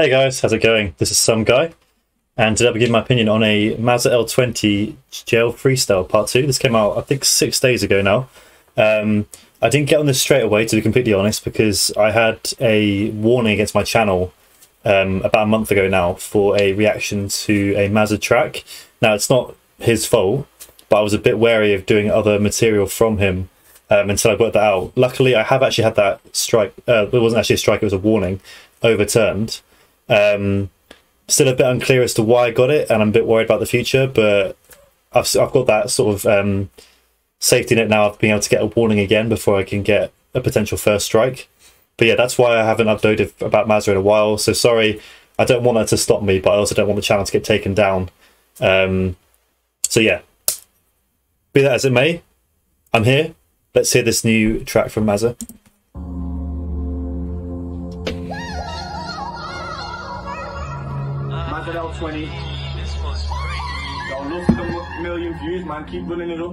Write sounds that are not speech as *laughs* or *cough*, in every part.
Hey guys, how's it going? This is Some Guy, and today I'll giving my opinion on a Mazza L20 Jail Freestyle Part 2. This came out, I think, six days ago now. Um, I didn't get on this straight away, to be completely honest, because I had a warning against my channel um, about a month ago now for a reaction to a Mazza track. Now, it's not his fault, but I was a bit wary of doing other material from him um, until I worked that out. Luckily, I have actually had that strike. Uh, it wasn't actually a strike; it was a warning overturned. Um, still a bit unclear as to why I got it, and I'm a bit worried about the future. But I've I've got that sort of um, safety net now of being able to get a warning again before I can get a potential first strike. But yeah, that's why I haven't uploaded about Mazza in a while. So sorry, I don't want that to stop me, but I also don't want the channel to get taken down. Um, so yeah, be that as it may, I'm here. Let's hear this new track from Mazza. Mazza L20. Got love for the million views, man. Keep running it up.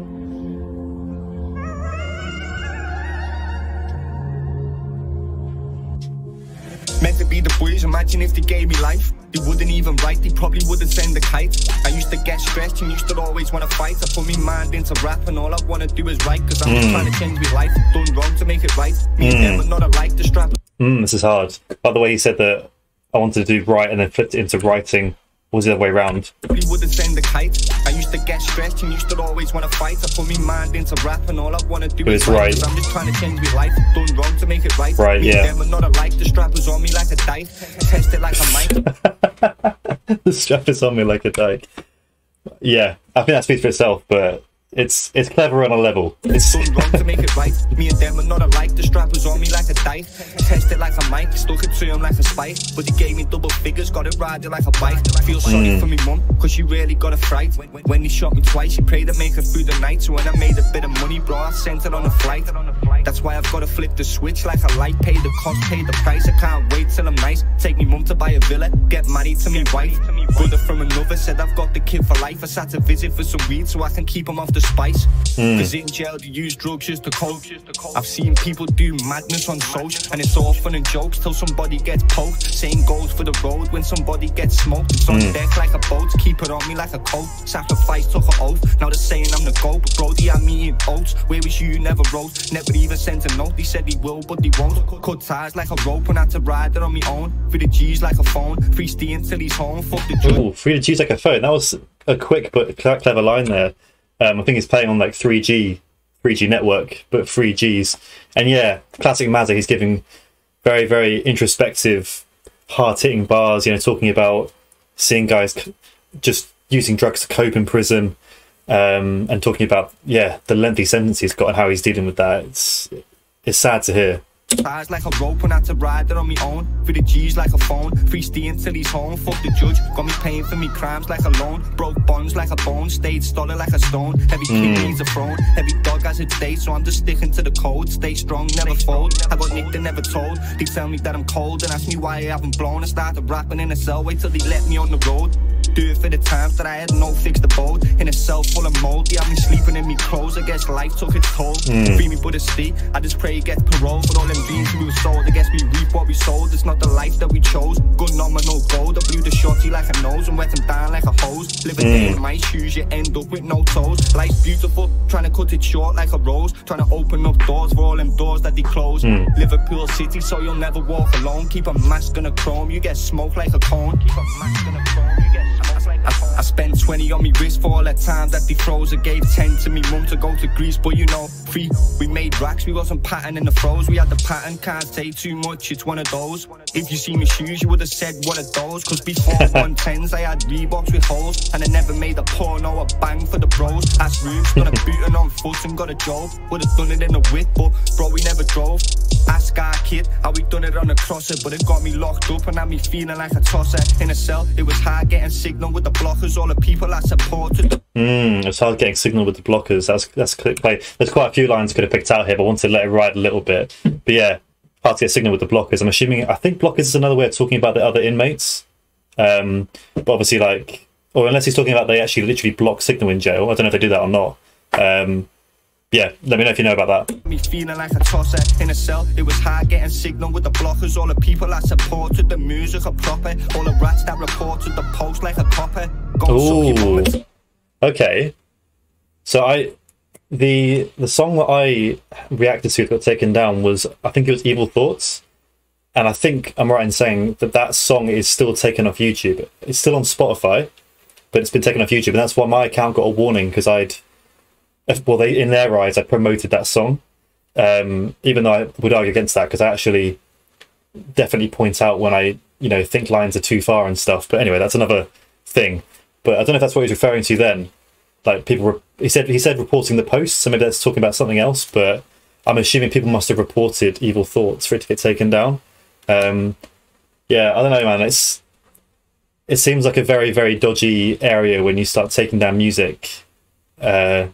Meant to be the boys, imagine if they gave me life. They wouldn't even write, they probably wouldn't send a kite. I used to get stressed and used to always wanna fight. I put me mind into rap and all I wanna do is write. Cause I'm just trying to change my life. Done wrong to make it right. Me and them are not alike, the strap. Mm, this is hard. By the way, he said that I wanted to do right and then flipped it into writing. Or was the other way around? Probably wouldn't send a kite. I used to get stressed and used to always wanna fight. I put me mind into rap and all I wanna do But is it's right. I'm just trying to change my life. Done wrong to make it right. Right, Me yeah. them not alike, the strap was on me like a dice. Test it like a mic. the strap is on me like a dike. *laughs* Yeah, I think that speaks for itself, but it's it's clever on a level. It's wrong to make it right. Me and them are not alike. The strap was on me like a dice. Test it like a mic. Stuck it to him like a spike. But he gave me double figures. Got it riding like a bike. Feel sorry mm. for me mum. Cause she really got a fright. When, he shot me twice, she prayed to make it through the night. So when I made a bit of money, bro, I sent it on a flight. That's why I've got to flip the switch like a light. Pay the cost, pay the price. I can't wait till I'm nice. Take me mum to buy a villa. Get married to me wife. Brother from another said I've got the kid for life. I sat to visit for some weed so I can keep him off the spice. Hmm. Cause in jail they use drugs just to cope. I've seen people do madness on social and it's all fun and jokes till somebody gets poked. Same goes for the road when somebody gets smoked. It's on hmm. deck like a boat, keep it on me like a coat. Sacrifice took an oath. Now they're saying I'm the goat, but Brody I'm eating oats. Where was you? You Never wrote. Never even sent a note. They said he will, but he won't. Cut ties like a rope and had to ride it on my own. For the G's like a phone. Free steam till he's home. Fuck the. Ooh, free to choose like a phone. That was a quick but clever line there. Um, I think he's playing on like 3G, 3G network, but 3Gs. And yeah, classic Mazza. He's giving very, very introspective, hard hitting bars. You know, talking about seeing guys just using drugs to cope in prison, um, and talking about yeah the lengthy sentence he's got and how he's dealing with that. It's it's sad to hear. Ties like a rope and had to ride it on me own. For the G's like a phone. Free steam till he's home. Fuck the judge. Got me paying for me crimes like a loan. Broke bonds like a bone. Stayed solid like a stone. Heavy hmm. king needs a throne. Heavy dog has a day, so I'm just sticking to the code. Stay strong, never fold. I got nicked and never told. They tell me that I'm cold and ask me why I haven't blown. I started rapping in a cell. Wait till they let me on the road. Do it for the times that I had no abode. In a cell full of mold. They have me sleeping in me clothes. I guess life took its toll. Mm. Free me, but it's steep. I just pray he gets parole for all them dreams we were sold. I guess we reap what we sold. It's not the life that we chose. Good number, no gold. I blew the shorty like a nose and wet him down like a hose. Living day in my shoes, you end up with no toes. Life's beautiful, trying to cut it short like a rose. Trying to open up doors for all them doors that they close. Mm. Liverpool City, so you'll never walk alone. Keep a mask and a chrome, you get smoked like a cone. Keep a mask and a chrome, you get smoked like a cone. I, I spent 20 on me wrist for all that time that they froze. I gave 10 to me mum to go to Greece, but you know, free. We made racks, we wasn't pattern in the froze. We had the pattern, can't say too much, it's one of those. If you see me shoes, you would have said what are those. Cause before 110s, *laughs* I had Reeboks with holes. And I never made a porno, a bang for the bros. Ass roofs, done a booting on and got a job. Would have done it in a whip, but bro, we never drove. Ask our kid how we done it on a crosser, but it got me locked up and had me feeling like a tosser. In a cell, it was hard getting signal with the blockers. All the people I supported, Mm, it's hard getting signal with the blockers. That's that's clickbait. There's quite a few lines could have picked out here, but I wanted to let it ride a little bit. But yeah, hard to get signal with the blockers. I'm assuming. I think blockers is another way of talking about the other inmates. Um, but obviously, like, or unless he's talking about they actually literally block signal in jail. I don't know if they do that or not. Um, yeah, let me know if you know about that. Me feeling like a tosser in a cell. It was hard getting signal with the blockers. All the people supported the music are proper. All the rats that reported the post like a copper. Go and suck your mum Ooh. Okay. So I the the song that I reacted to that got taken down was I think it was Evil Thoughts. And I think I'm right in saying that that song is still taken off YouTube. It's still on Spotify, but it's been taken off YouTube. And that's why my account got a warning because I'd, well, they in their eyes, I promoted that song. Um, even though I would argue against that because I actually definitely point out when I, you know, think lines are too far and stuff. But anyway, that's another thing. But I don't know if that's what he's referring to then. Like people, re- he said he said reporting the post, so maybe that's talking about something else. But I'm assuming people must have reported evil thoughts for it to get taken down. Um, yeah, I don't know, man. It's it seems like a very very dodgy area when you start taking down music. Uh,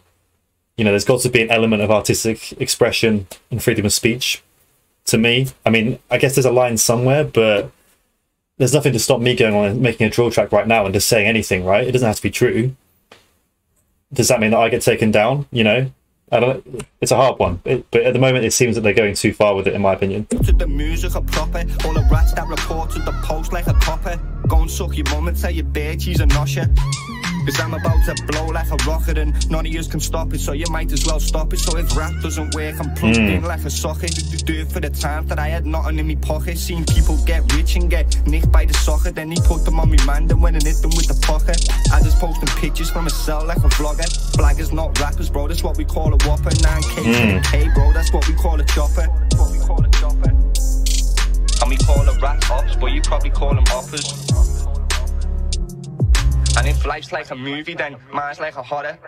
you know, there's got to be an element of artistic expression and freedom of speech. To me, I mean, I guess there's a line somewhere, but there's nothing to stop me going on and making a drill track right now and just saying anything, right? It doesn't have to be true. Does that mean that I get taken down? You know, I don't. It's a hard one, it, but at the moment, it seems that they're going too far with it, in my opinion. To the music are proper. All the rats that reported the post like a copper. Go and suck your mum and tell your bitch he's a nosher. Cause I'm about to blow like a rocket and none of yous can stop it, so you might as well stop it. So if rap doesn't work, I'm plugged hmm. in like a socket. Do it for the time that I had nothing in me pocket. Seen people get rich and get nicked by the socket, then he put them on me man, then went and hit them with the pocket. I just posting pictures from a cell like a vlogger. Blaggers, not rappers, bro, that's what we call a whopper. 9K to the K, bro, that's what we call a chopper. That's what we call a chopper. We call it rat ops, but you probably call them hoppers. And if life's like a movie, then mine's like a horror.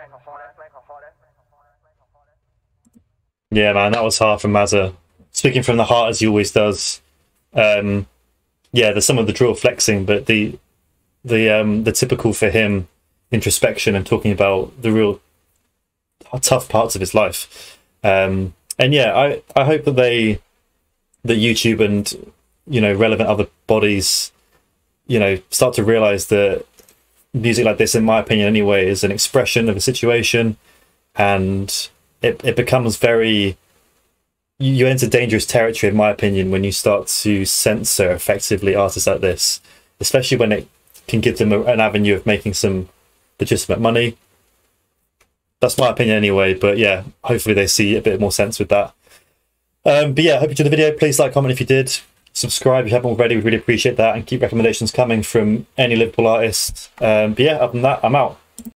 Yeah, man, that was hard from Mazza. Speaking from the heart as he always does. Um, yeah, there's some of the drill flexing, but the the um, the typical for him introspection and talking about the real tough parts of his life. Um, and yeah, I, I hope that they that YouTube and you know relevant other bodies you know start to realize that music like this in my opinion anyway is an expression of a situation and it, it becomes very you enter dangerous territory in my opinion when you start to censor effectively artists like this especially when it can give them a, an avenue of making some legitimate money that's my opinion anyway but yeah hopefully they see a bit more sense with that um, but yeah, hope you enjoyed the video. Please like, comment if you did. Subscribe if you haven't already. We really appreciate that. And keep recommendations coming from any Liverpool artist. Um, but yeah, other than that, I'm out.